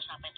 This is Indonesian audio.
sampai